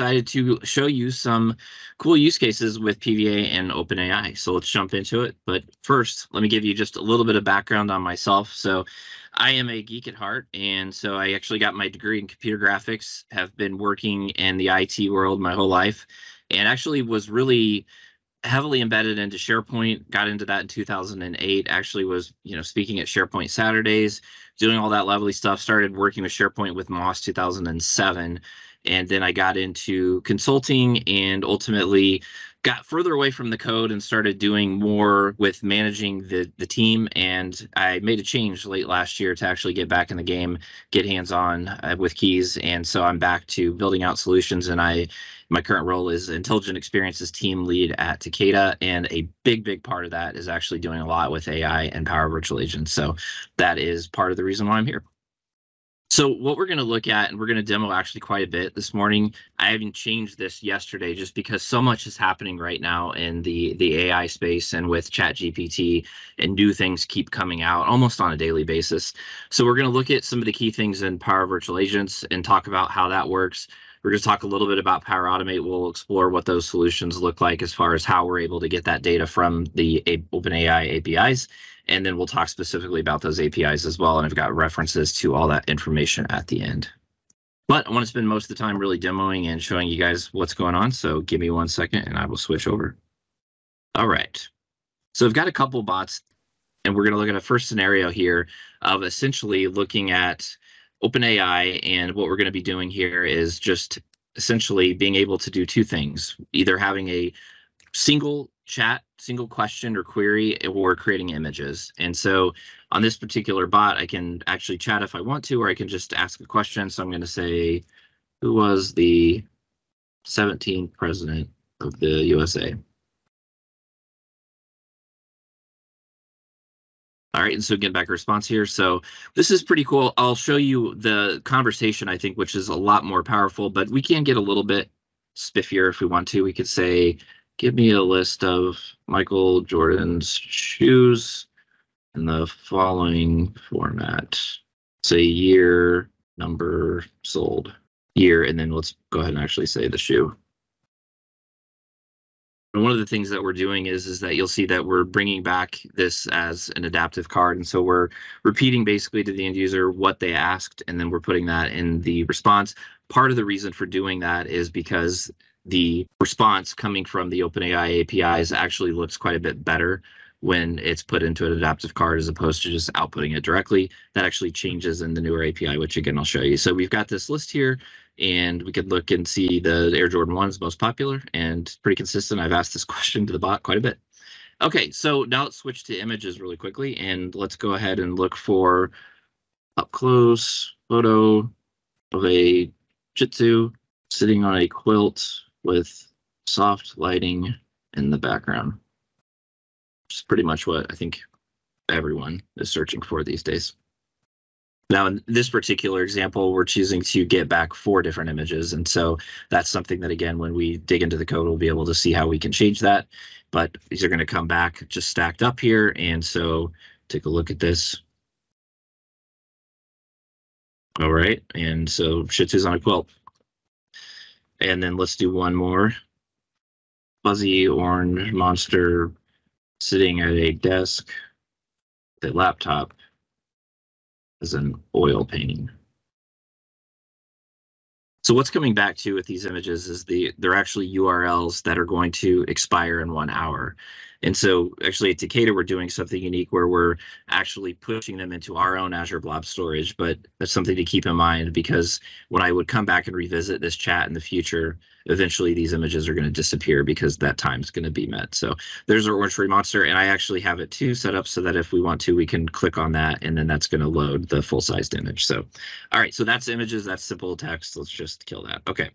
excited to show you some cool use cases with PVA and OpenAI. So let's jump into it. But first, let me give you just a little bit of background on myself. So I am a geek at heart, and so I actually got my degree in computer graphics, have been working in the IT world my whole life, and actually was really heavily embedded into SharePoint. Got into that in 2008. Actually, was you know speaking at SharePoint Saturdays, doing all that lovely stuff. Started working with SharePoint with MOSS 2007, and then I got into consulting and ultimately got further away from the code and started doing more with managing the the team and I made a change late last year to actually get back in the game get hands on uh, with keys and so I'm back to building out solutions and I my current role is intelligent experiences team lead at Takeda, and a big, big part of that is actually doing a lot with AI and Power Virtual Agents. So that is part of the reason why I'm here. So what we're going to look at, and we're going to demo actually quite a bit this morning. I haven't changed this yesterday just because so much is happening right now in the the AI space and with ChatGPT, and new things keep coming out almost on a daily basis. So we're going to look at some of the key things in Power Virtual Agents and talk about how that works. We're going to talk a little bit about Power Automate. We'll explore what those solutions look like as far as how we're able to get that data from the OpenAI APIs. And then we'll talk specifically about those APIs as well. And I've got references to all that information at the end. But I want to spend most of the time really demoing and showing you guys what's going on. So give me one second and I will switch over. All right. So I've got a couple bots and we're going to look at a first scenario here of essentially looking at OpenAI and what we're going to be doing here is just essentially being able to do two things either having a single chat, single question or query, or creating images. And so on this particular bot, I can actually chat if I want to, or I can just ask a question. So I'm going to say, who was the 17th president of the USA? All right, and so get back a response here. So this is pretty cool. I'll show you the conversation, I think, which is a lot more powerful, but we can get a little bit spiffier if we want to. We could say, give me a list of Michael Jordan's shoes in the following format. Say year, number, sold, year, and then let's go ahead and actually say the shoe. And one of the things that we're doing is is that you'll see that we're bringing back this as an adaptive card, and so we're repeating basically to the end user what they asked, and then we're putting that in the response. Part of the reason for doing that is because the response coming from the OpenAI APIs actually looks quite a bit better when it's put into an adaptive card as opposed to just outputting it directly. That actually changes in the newer API, which again I'll show you. So we've got this list here and we could look and see the Air Jordan 1 is most popular and pretty consistent. I've asked this question to the bot quite a bit. Okay, so now let's switch to images really quickly and let's go ahead and look for up close photo of a Shih Tzu sitting on a quilt with soft lighting in the background. It's pretty much what I think everyone is searching for these days. Now, in this particular example, we're choosing to get back four different images. And so that's something that, again, when we dig into the code, we'll be able to see how we can change that. But these are going to come back just stacked up here. And so take a look at this. All right. And so Shih Tzu's on a quilt. And then let's do one more. Fuzzy orange monster sitting at a desk, the laptop as an oil painting. So what's coming back to with these images is the they're actually URLs that are going to expire in one hour. And so actually at Takeda, we're doing something unique where we're actually pushing them into our own Azure Blob storage. But that's something to keep in mind because when I would come back and revisit this chat in the future, eventually these images are going to disappear because that time is going to be met. So there's our Orange Tree Monster. And I actually have it too set up so that if we want to, we can click on that and then that's going to load the full sized image. So, all right, so that's images, that's simple text. Let's just kill that. Okay.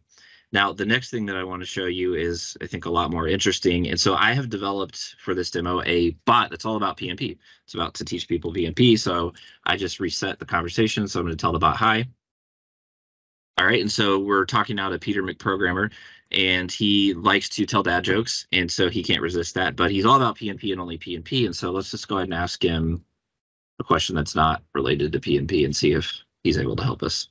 Now, the next thing that I want to show you is, I think, a lot more interesting. And so I have developed for this demo a bot that's all about PnP. It's about to teach people PnP. So I just reset the conversation. So I'm going to tell the bot hi. All right, and so we're talking now to Peter McProgrammer, and he likes to tell dad jokes, and so he can't resist that. But he's all about PnP and only PnP, and so let's just go ahead and ask him a question that's not related to PnP and see if he's able to help us.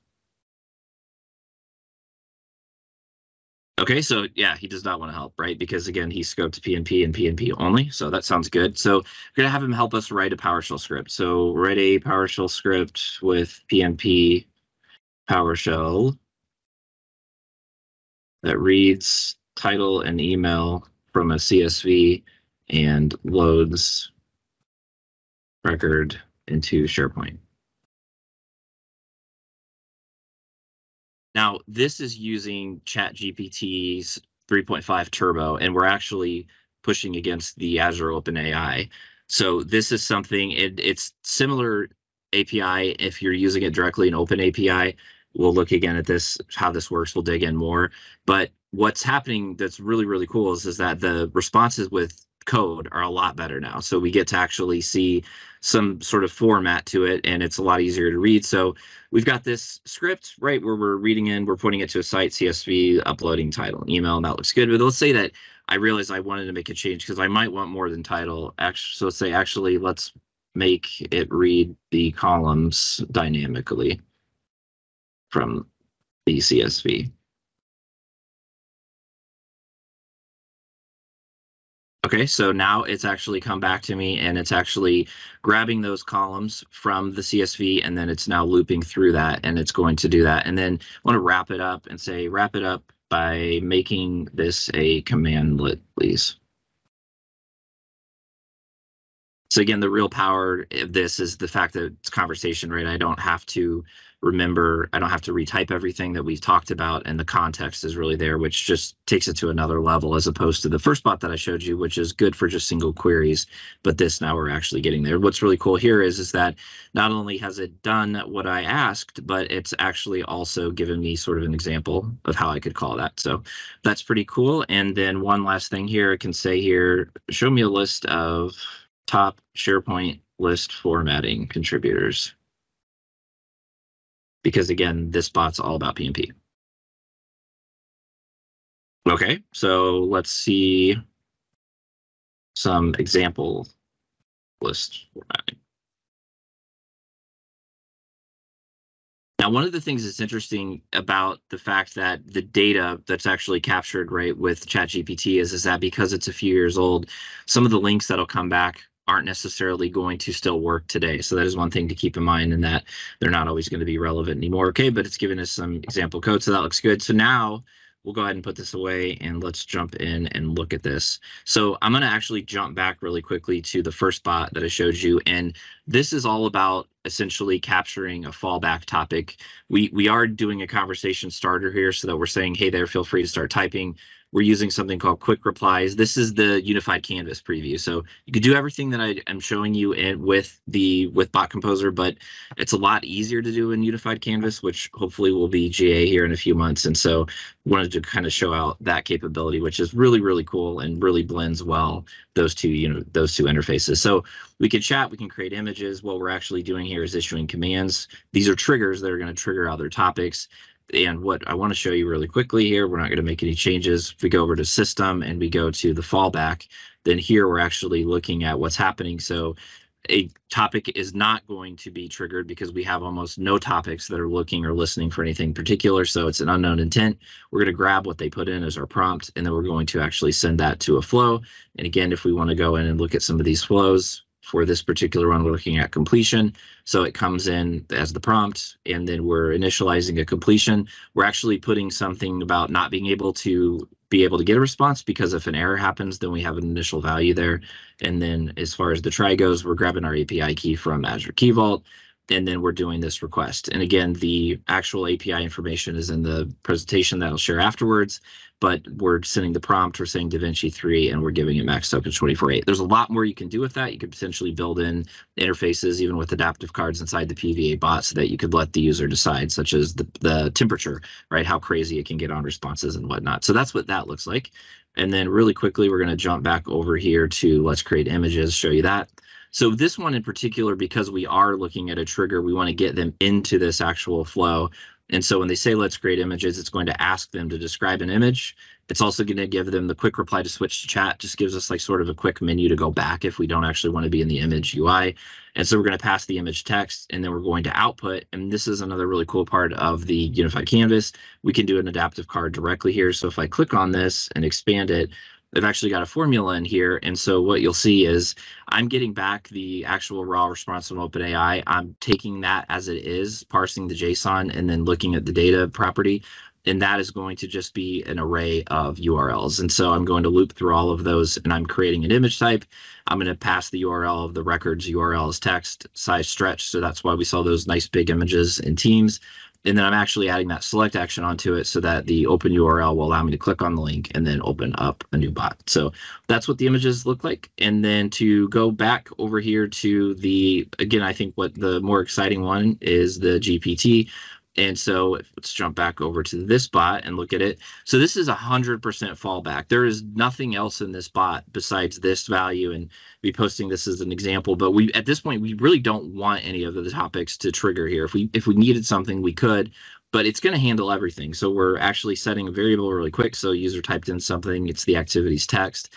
Okay, so yeah, he does not want to help, right? Because again, he scoped PNP and PNP only. So that sounds good. So we're gonna have him help us write a PowerShell script. So write a PowerShell script with PNP PowerShell that reads title and email from a CSV and loads record into SharePoint. Now, this is using ChatGPT's 3.5 Turbo, and we're actually pushing against the Azure OpenAI. So this is something, it, it's similar API if you're using it directly in OpenAI. We'll look again at this, how this works. We'll dig in more. But what's happening that's really, really cool is, is that the responses with code are a lot better now. So we get to actually see some sort of format to it and it's a lot easier to read. So we've got this script, right, where we're reading in, we're putting it to a site, CSV, uploading title email, and that looks good. But let's say that I realized I wanted to make a change because I might want more than title. Actually, so let's say actually let's make it read the columns dynamically from the CSV. Okay, so now it's actually come back to me and it's actually grabbing those columns from the CSV and then it's now looping through that and it's going to do that. And then I want to wrap it up and say wrap it up by making this a commandlet, please. So again, the real power of this is the fact that it's conversation, right? I don't have to remember I don't have to retype everything that we've talked about and the context is really there, which just takes it to another level as opposed to the first bot that I showed you, which is good for just single queries. But this now we're actually getting there. What's really cool here is, is that not only has it done what I asked, but it's actually also given me sort of an example of how I could call that. So that's pretty cool. And then one last thing here, I can say here, show me a list of top SharePoint list formatting contributors because again, this bot's all about PnP. Okay, so let's see some example list formatting. Now, one of the things that's interesting about the fact that the data that's actually captured right with ChatGPT is, is that because it's a few years old, some of the links that'll come back aren't necessarily going to still work today. So that is one thing to keep in mind in that they're not always going to be relevant anymore. Okay, but it's given us some example code, so that looks good. So now we'll go ahead and put this away and let's jump in and look at this. So I'm going to actually jump back really quickly to the first bot that I showed you. And this is all about essentially capturing a fallback topic. We, we are doing a conversation starter here so that we're saying, hey there, feel free to start typing we're using something called quick replies. This is the unified canvas preview. So you could do everything that I am showing you in with the with bot composer, but it's a lot easier to do in unified canvas, which hopefully will be GA here in a few months. And so wanted to kind of show out that capability, which is really, really cool and really blends well those two, you know, those two interfaces. So we can chat, we can create images. What we're actually doing here is issuing commands. These are triggers that are going to trigger other topics. And what I want to show you really quickly here, we're not going to make any changes. If we go over to system and we go to the fallback, then here we're actually looking at what's happening. So a topic is not going to be triggered because we have almost no topics that are looking or listening for anything particular. So it's an unknown intent. We're going to grab what they put in as our prompt, and then we're going to actually send that to a flow. And again, if we want to go in and look at some of these flows, for this particular one, we're looking at completion. So it comes in as the prompt, and then we're initializing a completion. We're actually putting something about not being able to be able to get a response because if an error happens, then we have an initial value there. And then as far as the try goes, we're grabbing our API key from Azure Key Vault, and then we're doing this request. And again, the actual API information is in the presentation that I'll share afterwards but we're sending the prompt, we're saying DaVinci 3, and we're giving it max tokens 24.8. There's a lot more you can do with that. You could potentially build in interfaces, even with adaptive cards inside the PVA bot, so that you could let the user decide, such as the, the temperature, right? How crazy it can get on responses and whatnot. So that's what that looks like. And then really quickly, we're going to jump back over here to let's create images, show you that. So this one in particular, because we are looking at a trigger, we want to get them into this actual flow. And so when they say let's create images, it's going to ask them to describe an image. It's also going to give them the quick reply to switch to chat, just gives us like sort of a quick menu to go back if we don't actually want to be in the image UI. And so we're going to pass the image text and then we're going to output. And this is another really cool part of the unified canvas. We can do an adaptive card directly here. So if I click on this and expand it, I've actually got a formula in here. And so what you'll see is I'm getting back the actual raw response from OpenAI. I'm taking that as it is, parsing the JSON, and then looking at the data property and that is going to just be an array of URLs. And so I'm going to loop through all of those and I'm creating an image type. I'm going to pass the URL of the records URL as text, size stretch. So that's why we saw those nice big images in Teams. And then I'm actually adding that select action onto it so that the open URL will allow me to click on the link and then open up a new bot. So that's what the images look like. And then to go back over here to the, again, I think what the more exciting one is the GPT. And so let's jump back over to this bot and look at it. So this is a 100% fallback. There is nothing else in this bot besides this value and be posting this as an example. But we at this point, we really don't want any of the topics to trigger here. If we if we needed something, we could, but it's going to handle everything. So we're actually setting a variable really quick. So user typed in something, it's the activities text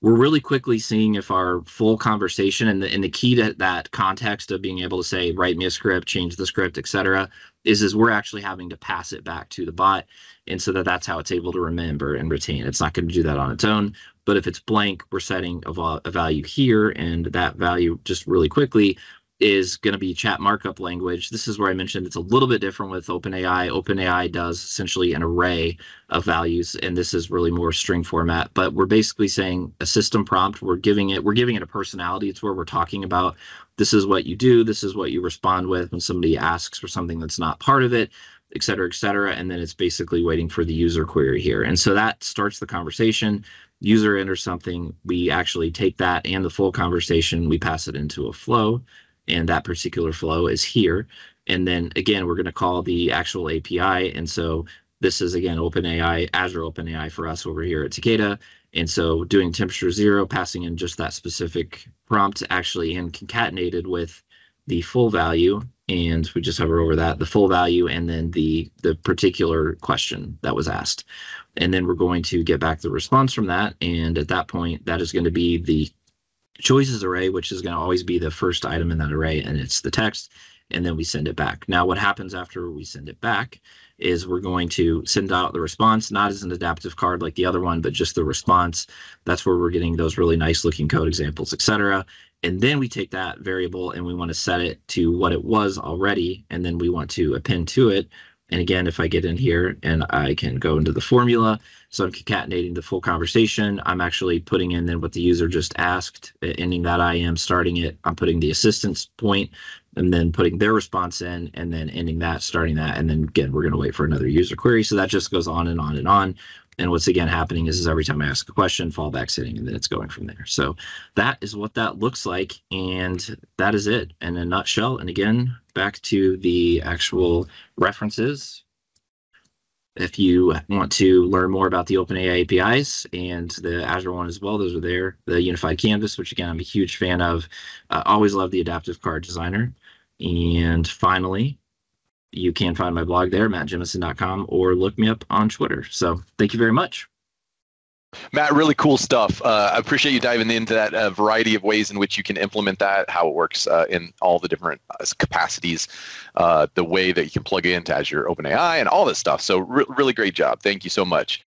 we're really quickly seeing if our full conversation and the, and the key to that context of being able to say write me a script change the script etc is is we're actually having to pass it back to the bot. And so that that's how it's able to remember and retain. It's not going to do that on its own but if it's blank we're setting a, a value here and that value just really quickly is going to be chat markup language. This is where I mentioned it's a little bit different with OpenAI. OpenAI does essentially an array of values, and this is really more string format. But we're basically saying a system prompt. We're giving it we're giving it a personality. It's where we're talking about this is what you do, this is what you respond with when somebody asks for something that's not part of it, et cetera, et cetera. And then it's basically waiting for the user query here. And so that starts the conversation. User enters something. We actually take that and the full conversation, we pass it into a flow and that particular flow is here. And then again, we're going to call the actual API. And so this is again OpenAI, Azure OpenAI for us over here at Takeda. And so doing temperature zero, passing in just that specific prompt actually and concatenated with the full value. And we just hover over that, the full value, and then the the particular question that was asked. And then we're going to get back the response from that. And at that point, that is going to be the choices array, which is going to always be the first item in that array, and it's the text, and then we send it back. Now, what happens after we send it back is we're going to send out the response, not as an adaptive card like the other one, but just the response. That's where we're getting those really nice looking code examples, etc. And then we take that variable and we want to set it to what it was already, and then we want to append to it and again, if I get in here and I can go into the formula, so I'm concatenating the full conversation. I'm actually putting in then what the user just asked, uh, ending that I am, starting it. I'm putting the assistance point and then putting their response in and then ending that, starting that. And then again, we're going to wait for another user query. So that just goes on and on and on. And what's again happening is, is every time I ask a question, fallback's hitting, and then it's going from there. So that is what that looks like, and that is it in a nutshell. And again, back to the actual references. If you want to learn more about the OpenAI APIs and the Azure one as well, those are there. The Unified Canvas, which again I'm a huge fan of. Uh, always love the Adaptive Card Designer. And finally, you can find my blog there, mattjimison.com, or look me up on Twitter. So thank you very much. Matt, really cool stuff. Uh, I appreciate you diving into that uh, variety of ways in which you can implement that, how it works uh, in all the different uh, capacities, uh, the way that you can plug into Azure OpenAI, and all this stuff. So, re- really great job. Thank you so much.